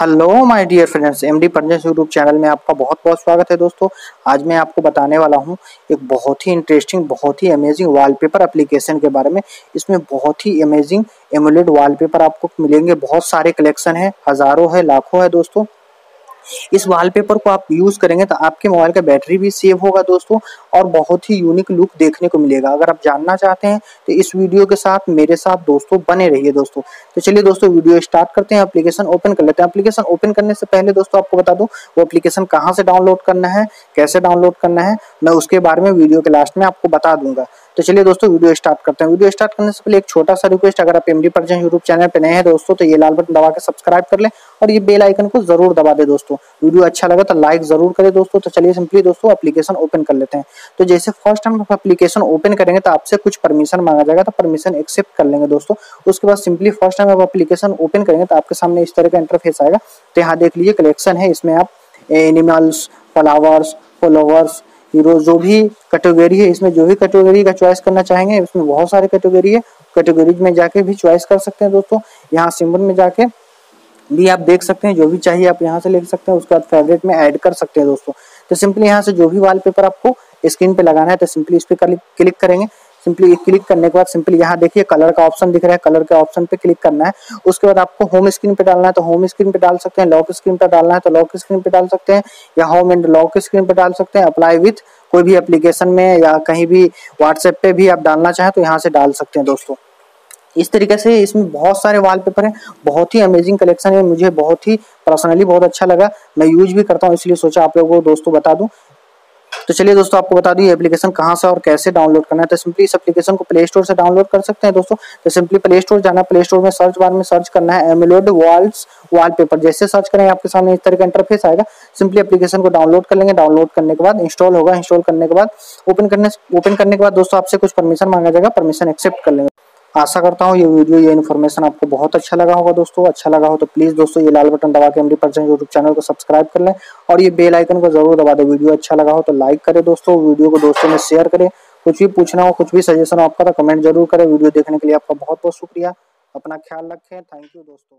Hello my dear friends MD percent YouTube channel में आपका बहुत बहुत स्वागत है दोस्तों। आज मैं आपको बताने वाला हूँ एक बहुत ही इंटरेस्टिंग बहुत ही अमेजिंग वॉलपेपर एप्लीकेशन के बारे में। इसमें बहुत ही अमेजिंग एमुलेट वॉलपेपर आपको मिलेंगे। बहुत सारे कलेक्शन है। हज़ारों है, लाखों है दोस्तों। इस वॉलपेपर को आप यूज़ करेंगे तो आपके मोबाइल का बैटरी भी सेव होगा दोस्तों और बहुत ही यूनिक लुक देखने को मिलेगा। अगर आप जानना चाहते हैं तो इस वीडियो के साथ मेरे साथ दोस्तों बने रहिए दोस्तों। तो चलिए दोस्तों वीडियो स्टार्ट करते हैं एप्लीकेशन ओपन कर लेते हैं। एप्लीकेशन ओपन करने से पहले दोस्तों आपको बता दूँ, वो एप्लीकेशन कहाँ से डाउनलोड करना है, कैसे डाउनलोड करना है, मैं उसके बारे में वीडियो के लास्ट में आपको बता दूँगा। तो चलिए दोस्तों वीडियो स्टार्ट करते हैं। वीडियो स्टार्ट करने से पहले एक छोटा सा रिक्वेस्ट अगर आप एमडी परजन यूट्यूब चैनल पे नए हैं दोस्तों तो ये लाल बटन दबा के सब्सक्राइब कर लें और ये बेल आइकन को ज़रूर दबा दे दोस्तों। वीडियो अच्छा लगा तो लाइक ज़रूर करें दोस्तों। तो चलिए सिंपली दोस्तों एप्लीकेशन ओपन कर लेते हैं। तो जैसे फ़र्स्ट आप एप्लीकेशन ओपन करेंगे तो आपसे कुछ परमिशन मांगा जाएगा तो परमिशन एक्सेप्ट कर लेंगे दोस्तों। उसके बाद सिंपली फ़र्स्ट टाइम आप एप्लीकेशन ओपन करेंगे तो आपके सामने इस तरह का इंटरफेस आएगा। तो यहाँ देख लीजिए कलेक्शन है, इसमें आप एनिमल्स फ्लावर्स फॉलोवर्स हीरो जो भी कैटेगरी है, इसमें जो भी कैटेगरी का चॉइस करना चाहेंगे इसमें बहुत सारे कैटेगरी है। कैटेगरीज में जाके भी चॉइस कर सकते हैं दोस्तों। यहाँ सिम्बल में जाके भी आप देख सकते हैं, जो भी चाहिए आप यहाँ से ले सकते हैं, उसके बाद फेवरेट में ऐड कर सकते हैं दोस्तों। तो सिंपली यहाँ से जो भी वॉलपेपर आपको स्क्रीन पे लगाना है तो सिंपली इस पर क्लिक करेंगे। सिंपली क्लिक करने के बाद सिंपली यहाँ देखिए कलर का ऑप्शन दिख रहा है कलर के ऑप्शन पे क्लिक करना है। उसके बाद आपको होम स्क्रीन पे डालना है तो होम स्क्रीन पे डाल सकते हैं लॉक स्क्रीन पे डालना है तो लॉक स्क्रीन पे डाल सकते हैं, या होम एंड लॉक स्क्रीन पे डाल सकते हैं अप्लाई विथ कोई भी एप्लीकेशन में या कहीं भी व्हाट्सएप पे भी आप डालना चाहें तो यहाँ से डाल सकते हैं दोस्तों। इस तरीके से इसमें बहुत सारे वॉलपेपर हैं, बहुत ही अमेजिंग कलेक्शन है, मुझे बहुत ही पर्सनली बहुत अच्छा लगा, मैं यूज़ भी करता हूँ, इसलिए सोचा आप लोगों को दोस्तों बता दूँ। तो चलिए दोस्तों, आपको बता दूँ एप्लीकेशन कहाँ से और कैसे डाउनलोड करना है। तो सिंपली इस एप्लीकेशन को प्ले स्टोर से डाउनलोड कर सकते हैं दोस्तों। तो सिंपली प्ले स्टोर जाना प्ले स्टोर में सर्च बार में सर्च करना है एमुलोड वॉल्स वॉलपेपर जैसे सर्च करें, आपके सामने इस तरह का इंटरफेस आएगा। सिंपली एप्लीकेशन को डाउनलोड कर लेंगे। डाउनलोड करने के बाद इंस्टॉल होगा। इंस्टॉल करने के बाद ओपन करने ओपन करने के बाद दोस्तों, आपसे कुछ परमिशन मांगा जाएगा। परमिशन एक्सेप्ट कर लेंगे। आशा करता हूँ ये वीडियो ये इन्फॉर्मेशन आपको बहुत अच्छा लगा होगा दोस्तों। अच्छा लगा हो तो प्लीज़ दोस्तों ये लाल बटन दबा के एमडी परसेंट यूट्यूब चैनल को सब्सक्राइब कर लें और ये बेल आइकन को ज़रूर दबा दें। वीडियो अच्छा लगा हो तो लाइक करें दोस्तों वीडियो को दोस्तों में शेयर करें। कुछ भी पूछना हो, कुछ भी सजेशन हो आपका तो कमेंट ज़रूर करें। वीडियो देखने के लिए आपका बहुत बहुत शुक्रिया। अपना ख्याल रखें। थैंक यू दोस्तों।